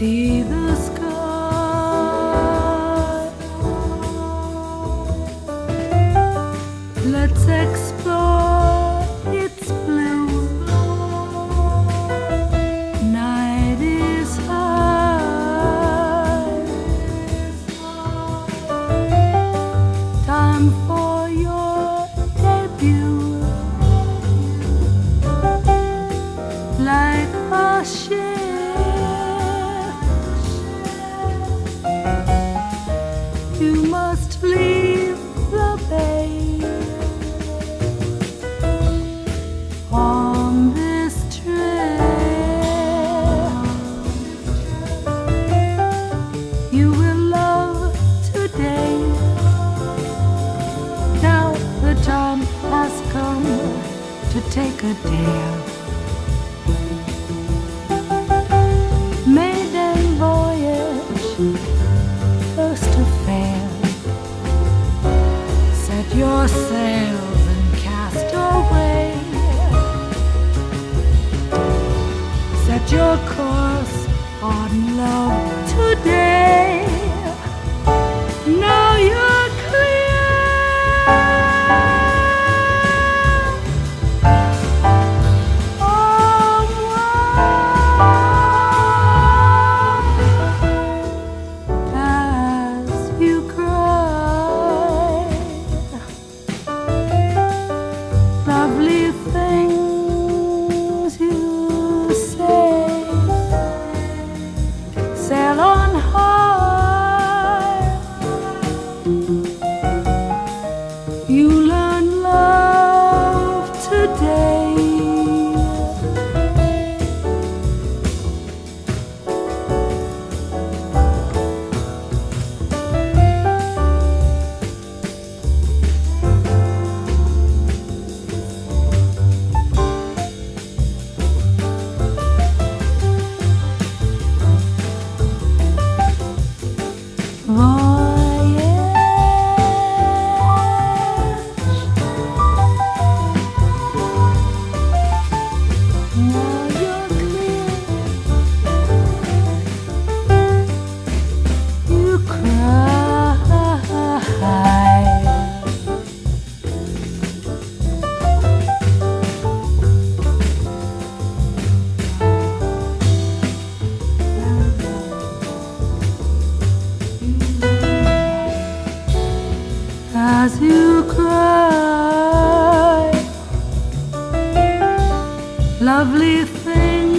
see the sky. Let's explore. to take a dare. Maiden voyage, first affair. Set your sail. You love as you cry. Lovely thing.